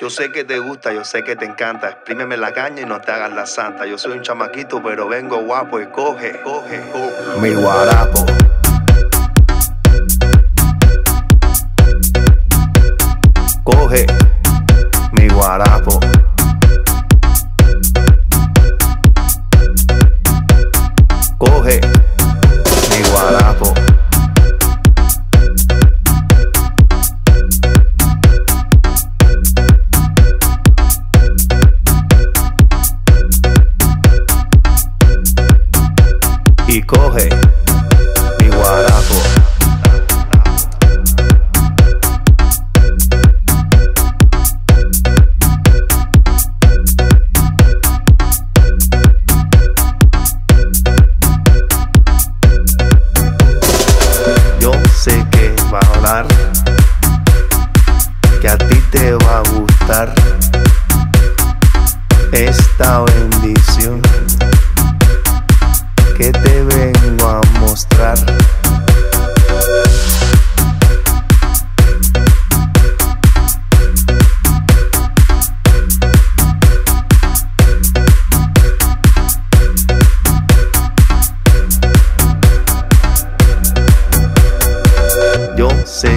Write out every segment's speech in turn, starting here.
yo sé que te gusta, yo sé que te encanta. Exprímeme la caña y no te hagas la santa. Yo soy un chamaquito, pero vengo guapo y coge, coge, coge. Mi guarapo. Coge mi guarapo. Coge coge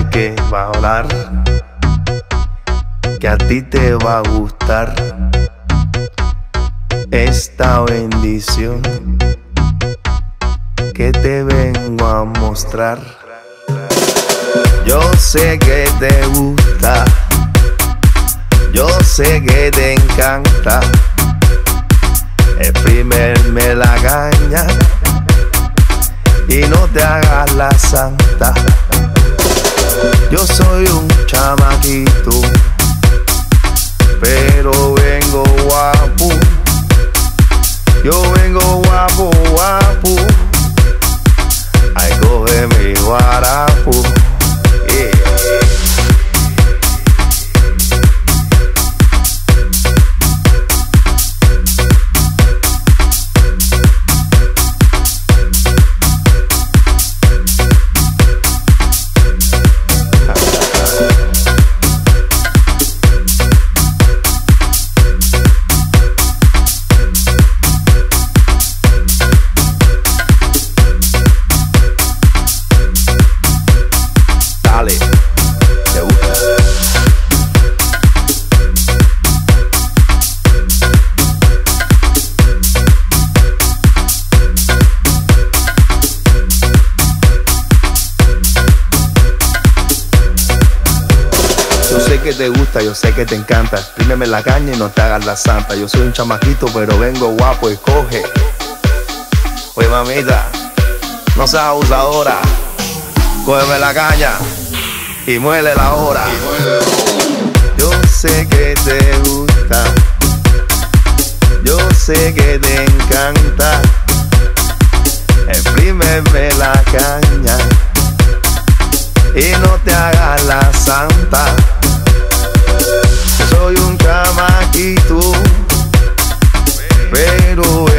que va a hablar, que a ti te va a gustar esta bendición que te vengo a mostrar. Yo sé que te gusta, yo sé que te encanta exprimerme la caña y no te hagas la santa. Yo soy un chamaquito, que te gusta, yo sé que te encanta. Exprímeme la caña y no te hagas la santa. Yo soy un chamaquito, pero vengo guapo y coge. Oye, mamita, no seas abusadora. Cógeme la caña y muele la hora. Yo sé que te gusta, yo sé que te encanta. Exprímeme la caña y no te hagas la santa. Chamaquito, pero